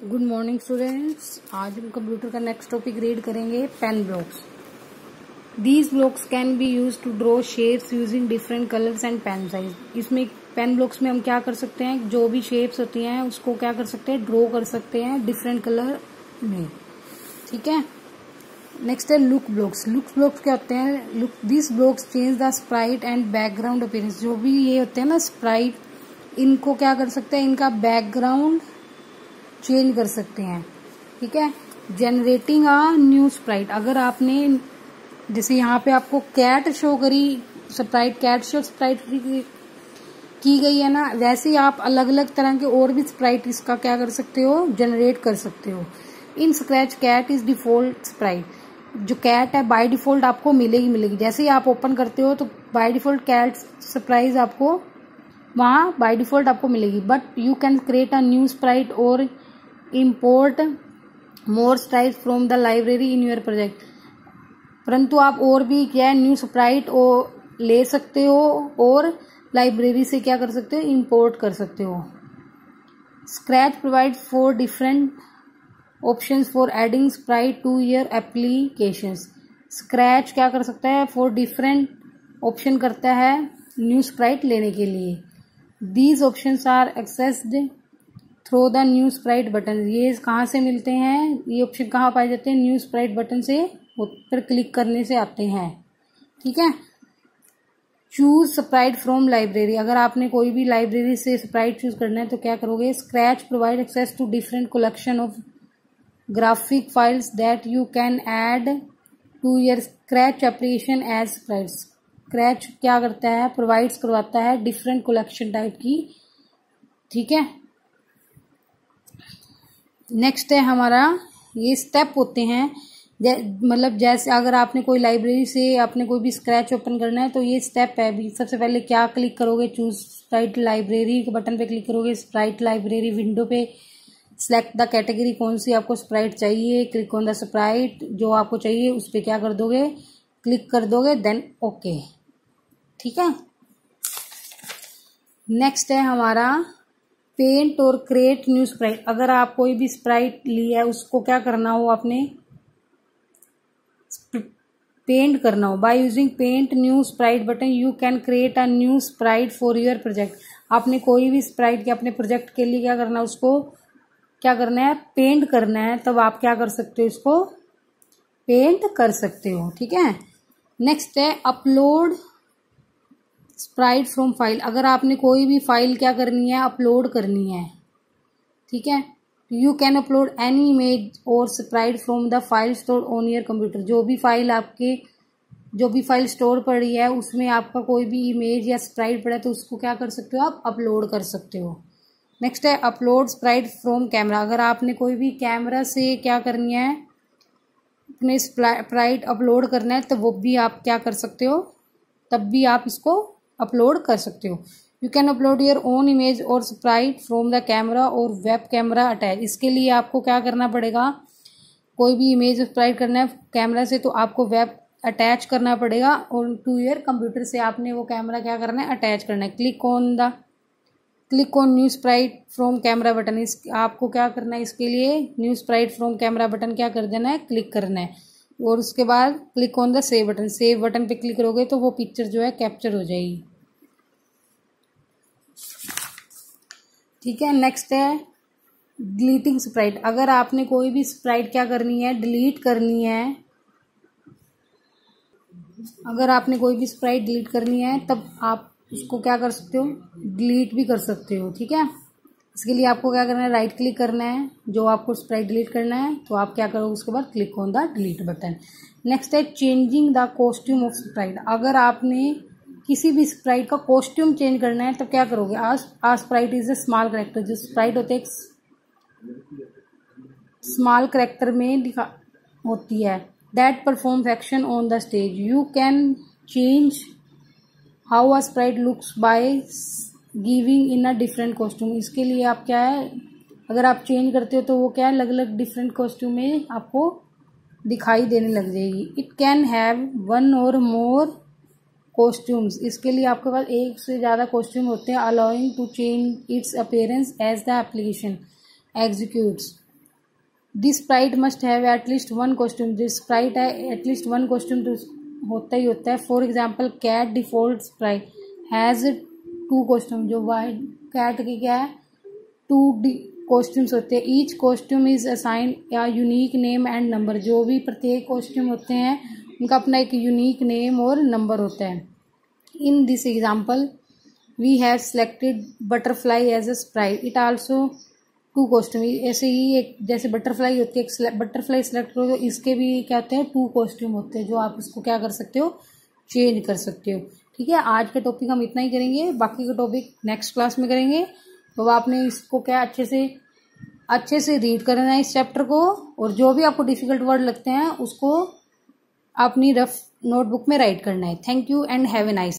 Good morning students आज हम computer का नेक्स्ट टॉपिक रीड करेंगे pen blocks these blocks can be use to draw shapes using different colours and pen size इसमें pen blocks में हम क्या कर सकते हैं? जो भी शेप्स होती हैं, उसको क्या कर सकते हैं? ड्रॉ कर सकते हैं डिफरेंट कलर में. ठीक है? नेक्स्ट है लुक ब्लॉक्स लुक ब्लॉक्स क्या होते हैं? Look this blocks change the sprite and background appearance जो भी ये होते हैं ना स्प्राइट इनको क्या कर सकते हैं? इनका बैकग्राउंड चेंज कर सकते हैं। ठीक है? जनरेटिंग अ न्यू स्प्राइट अगर आपने, जैसे यहाँ पे आपको कैट शो करी स्प्राइट कैट शो स्प्राइट की गई है ना, वैसे ही आप अलग अलग तरह के और भी स्प्राइट इसका क्या कर सकते हो? जनरेट कर सकते हो। In Scratch cat is default sprite जो कैट है बाय डिफ़ॉल्ट आपको मिलेगी मिलेगी। जैसे ही आप ओपन करते हो तो बाय डिफ़ॉल्ट कैट सरप्राइज़ आपको, वहाँ बाय डिफ़ॉल्ट आपको मिलेगी। But you can create a new sprite और import more sprite from the library in your project परंतु आप और भी क्या है न्यू स्प्राइट ले सकते हो और लाइब्रेरी से क्या कर सकते हो? इम्पोर्ट कर सकते हो। Scratch provide four different option for adding sprite to your application Scratch क्या कर सकता है? फॉर डिफरेंट ऑप्शन करता है न्यू स्प्राइट लेने के लिए। These option are accessed through the new sprite button ये कहाँ से मिलते हैं? ये ऑप्शन कहाँ पाए जाते हैं? न्यू स्प्राइट बटन से पर क्लिक करने से आते हैं। ठीक है? चूज़ स्प्राइट फ्रॉम लाइब्रेरी अगर आपने कोई भी लाइब्रेरी से स्प्राइट चूज़ करना है तो क्या करोगे? Scratch provide access to different collection of graphic files that you can add to your scratch application as sprites. Scratch क्या करता है? प्रोवाइड्स करवाता है डिफरेंट कलेक्शन टाइप की। ठीक है? नेक्स्ट है हमारा, ये स्टेप होते हैं। मतलब जैसे अगर आपने कोई लाइब्रेरी से आपने कोई भी स्क्रैच ओपन करना है तो ये स्टेप है अभी सबसे पहले क्या क्लिक करोगे? चूज़ स्प्राइट लाइब्रेरी के बटन पे क्लिक करोगे। स्प्राइट लाइब्रेरी विंडो पे सेलेक्ट द कैटेगरी कौन सी आपको स्प्राइट चाहिए। क्लिक ऑन द स्प्राइट जो आपको चाहिए, उस पर क्या कर दोगे? क्लिक कर दोगे देन ओके ठीक है? नेक्स्ट है हमारा पेंट और क्रिएट न्यू स्प्राइट। अगर आप कोई भी स्प्राइट लिया है, उसको क्या करना हो आपने? पेंट करना हो। By using paint new sprite button you can create a new sprite for your project आपने कोई भी स्प्राइट के, अपने प्रोजेक्ट के लिए क्या करना उसको? क्या करना है? पेंट करना है। तब आप क्या कर सकते हो इसको? पेंट कर सकते हो। ठीक है? नेक्स्ट है अपलोड स्प्राइट फ्रॉम फ़ाइल अगर आपने कोई भी फ़ाइल क्या करनी है अपलोड करनी है, ठीक है? You can upload any image और sprite from the file store on your computer जो भी फ़ाइल आपके, जो भी फ़ाइल स्टोर पड़ी है, उसमें आपका कोई भी इमेज या स्प्राइट पड़ा है तो उसको क्या कर सकते हो आप? अपलोड कर सकते हो। नेक्स्ट है अपलोड स्प्राइट फ्रॉम कैमरा अगर आपने कोई भी कैमरा से क्या करनी है, अपने स्प्राइट अपलोड करना है तो वो भी आप क्या कर सकते हो? तब भी आप इसको अपलोड कर सकते हो। You can upload your own image और स्प्राइट फ्रॉम द कैमरा और वेब कैमरा अटैच इसके लिए आपको क्या करना पड़ेगा? कोई भी इमेज स्प्राइट करना है कैमरा से तो आपको वेब अटैच करना पड़ेगा और टू ईयर कंप्यूटर से आपने वो कैमरा क्या करना है? अटैच करना है। Click on the click on new sprite from camera button इस, आपको क्या करना है? इसके लिए new sprite from camera button क्या कर देना है? क्लिक करना है। और उसके बाद click on the save button save button पे क्लिक करोगे तो वो पिक्चर जो है कैप्चर हो जाएगी। ठीक है नेक्स्ट है डिलीटिंग स्प्राइट अगर आपने कोई भी स्प्राइट क्या करनी है डिलीट करनी है, अगर आपने कोई भी स्प्राइट डिलीट करनी है, तब आप उसको क्या कर सकते हो डिलीट भी कर सकते हो, ठीक है? इसके लिए आपको क्या करना है? राइट क्लिक करना है। जो आपको स्प्राइट डिलीट करना है तो आप क्या करोगे उसके बाद click on the delete button next है changing the costume of sprite अगर आपने किसी भी स्प्राइट का कॉस्ट्यूम चेंज करना है तो क्या करोगे? आज आज sprite is a small character जो स्प्राइट होते स्मॉल करेक्टर में दिखा, होती है। That perform action on the stage you can change how a sprite looks by giving in a different costume इसके लिए आप क्या है, अगर आप चेंज करते हो तो वो क्या है अलग अलग डिफरेंट कॉस्ट्यूम में आपको दिखाई देने लग जाएगी। इट कैन हैव वन और मोर कॉस्ट्यूम्स इसके लिए आपके पास एक से ज़्यादा कॉस्ट्यूम होते हैं allowing to change its appearance as the application executes this sprite must have at least one costume this sprite है एटलीस्ट वन कॉस्ट्यूम तो होता ही होता है। For example cat default sprite has two costume जो white cat की क्या है? टू डी कॉस्ट्यूम्स होते हैं। ईच कॉस्ट्यूम इज़ असाइन या यूनिक नेम एंड नंबर जो भी प्रत्येक कॉस्ट्यूम होते हैं, उनका अपना एक यूनिक नेम और नंबर होता है। In this example we have selected butterfly as a sprite it also two costume ऐसे ही एक, जैसे बटरफ्लाई होती है, एक बटरफ्लाई सेलेक्ट करो तो इसके भी क्या होते हैं? टू कॉस्ट्यूम होते हैं, जो आप इसको क्या कर सकते हो? चेंज कर सकते हो। ठीक है, आज का टॉपिक हम इतना ही करेंगे, बाकी का टॉपिक नेक्स्ट क्लास में करेंगे। तो आपने इसको क्या अच्छे से अच्छे से रीड करना है इस चैप्टर को, और जो भी आपको डिफ़िकल्ट वर्ड लगते हैं, उसको अपनी रफ नोटबुक में राइट करना है। Thank you and have a nice